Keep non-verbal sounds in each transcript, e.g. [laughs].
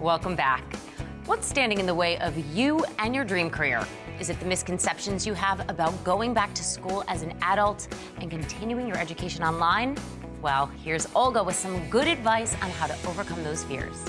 Welcome back. What's standing in the way of you and your dream career? Is it the misconceptions you have about going back to school as an adult and continuing your education online? Well, here's Olga with some good advice on how to overcome those fears.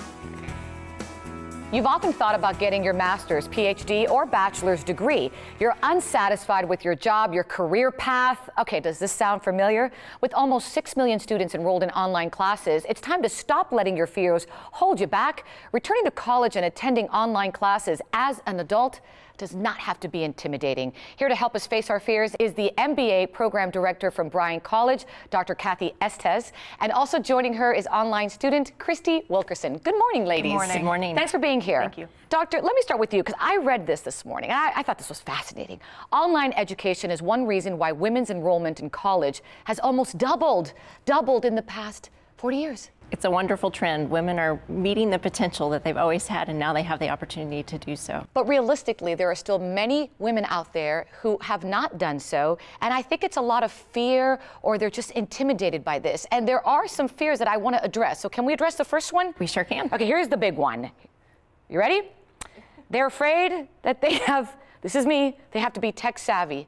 You've often thought about getting your master's, PhD, or bachelor's degree. You're unsatisfied with your job, your career path. Okay, does this sound familiar? With almost 6 million students enrolled in online classes, it's time to stop letting your fears hold you back. Returning to college and attending online classes as an adult does not have to be intimidating. Here to help us face our fears is the MBA program director from Bryan College, Dr. Kathy Estes. And also joining her is online student Christy Wilkerson. Good morning, ladies. Good morning. Good morning. Thanks for being here. Thank you. Doctor, let me start with you because I read this this morning. I, I thought this was fascinating. Online education is one reason why women's enrollment in college has almost doubled, doubled in the past 40 years. It's a wonderful trend. Women are meeting the potential that they've always had, and now they have the opportunity to do so. But realistically, there are still many women out there who have not done so. And I think it's a lot of fear or they're just intimidated by this. And there are some fears that I want to address. So, can we address the first one? We sure can. Okay, here's the big one. You ready? They're afraid that they [laughs] have, this is me, they have to be tech savvy.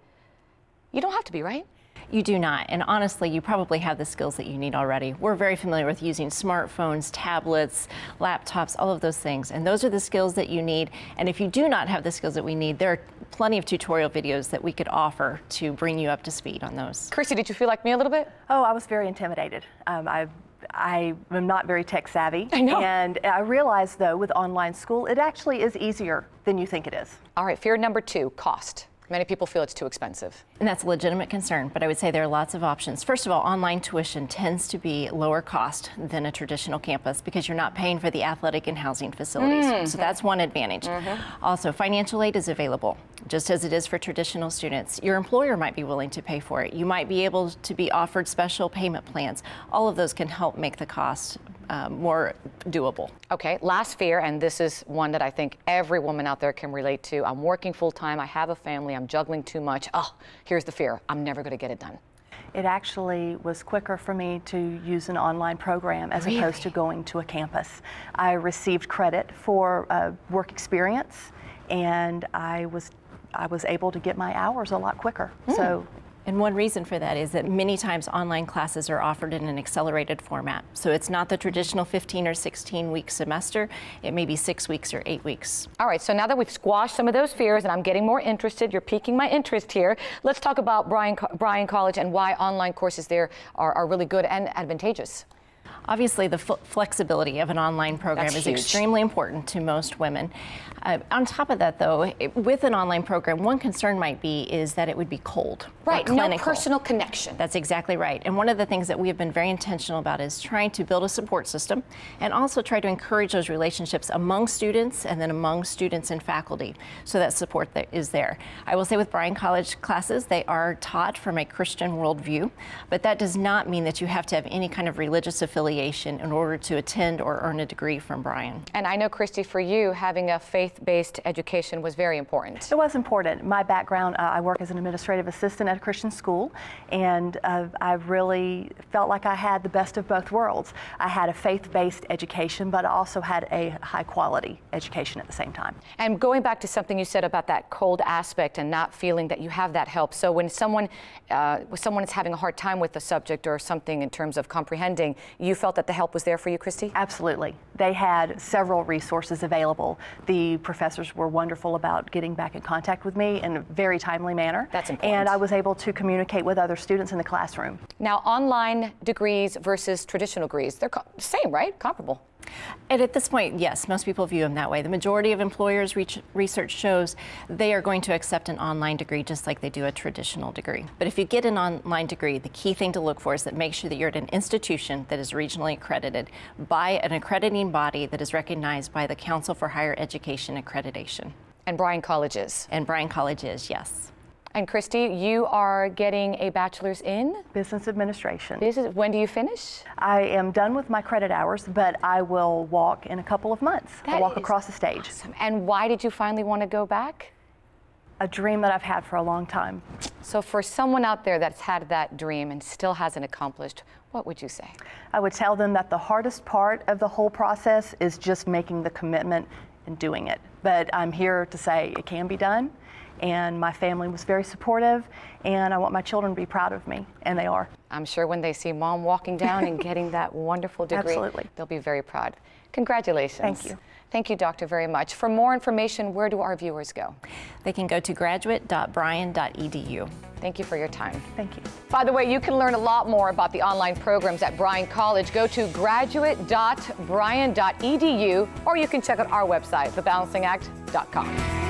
You don't have to be, right? You do not. And honestly, you probably have the skills that you need already. We're very familiar with using smartphones, tablets, laptops, all of those things. And those are the skills that you need. And if you do not have the skills that we need, there are plenty of tutorial videos that we could offer to bring you up to speed on those. Christy, did you feel like me a little bit? Oh, I was very intimidated. Um, I I am not very tech savvy. I know. And I realized, though, with online school, it actually is easier than you think it is. All right, fear number two cost. Many people feel it's too expensive. And that's a legitimate concern, but I would say there are lots of options. First of all, online tuition tends to be lower cost than a traditional campus because you're not paying for the athletic and housing facilities. Mm -hmm. So that's one advantage. Mm -hmm. Also, financial aid is available, just as it is for traditional students. Your employer might be willing to pay for it. You might be able to be offered special payment plans. All of those can help make the cost um, more doable. Okay, last fear, and this is one that I think every woman out there can relate to. I'm working full time, I have a family, I'm juggling too much. Oh, here's the fear I'm never going to get it done. It actually was quicker for me to use an online program as really? opposed to going to a campus. I received credit for uh, work experience, and I was I was able to get my hours a lot quicker. Mm. So and one reason for that is that many times online classes are offered in an accelerated format. So it's not the traditional 15 or 16 week semester. It may be six weeks or eight weeks. All right, so now that we've squashed some of those fears and I'm getting more interested, you're piquing my interest here. Let's talk about Bryan, Bryan College and why online courses there are, are really good and advantageous. Obviously, the flexibility of an online program That's is huge. extremely important to most women. Uh, on top of that, though, it, with an online program, one concern might be is that it would be cold. Right, no personal connection. That's exactly right. And one of the things that we have been very intentional about is trying to build a support system and also try to encourage those relationships among students and then among students and faculty so that support that is there. I will say with Bryan College classes, they are taught from a Christian worldview, but that does not mean that you have to have any kind of religious affiliation in order to attend or earn a degree from Bryan. And I know, Christy, for you, having a faith faith-based education was very important. It was important. My background, uh, I work as an administrative assistant at a Christian school, and uh, I really felt like I had the best of both worlds. I had a faith-based education, but I also had a high-quality education at the same time. And going back to something you said about that cold aspect and not feeling that you have that help. So when someone, uh, when someone is having a hard time with a subject or something in terms of comprehending, you felt that the help was there for you, Christy? Absolutely. They had several resources available. The professors were wonderful about getting back in contact with me in a very timely manner. That's important. And I was able to communicate with other students in the classroom. Now, online degrees versus traditional degrees, they're same, right? Comparable. And at this point, yes, most people view them that way. The majority of employers research shows they are going to accept an online degree just like they do a traditional degree. But if you get an online degree, the key thing to look for is that make sure that you're at an institution that is regionally accredited by an accrediting body that is recognized by the Council for Higher Education Accreditation. And Bryan Colleges. And Bryan Colleges, yes. And Christy, you are getting a bachelor's in business administration. Business. When do you finish? I am done with my credit hours, but I will walk in a couple of months. That I'll walk across the stage. Awesome. And why did you finally want to go back? a dream that I've had for a long time. So, for someone out there that's had that dream and still hasn't accomplished, what would you say? I would tell them that the hardest part of the whole process is just making the commitment and doing it. But I'm here to say it can be done. And my family was very supportive, and I want my children to be proud of me, and they are. I'm sure when they see mom walking down and getting [laughs] that wonderful degree, Absolutely. they'll be very proud. Congratulations. Thank you. Thank you, Doctor, very much. For more information, where do our viewers go? They can go to graduate.bryan.edu. Thank you for your time. Thank you. By the way, you can learn a lot more about the online programs at Bryan College. Go to graduate.bryan.edu or you can check out our website, thebalancingAct.com.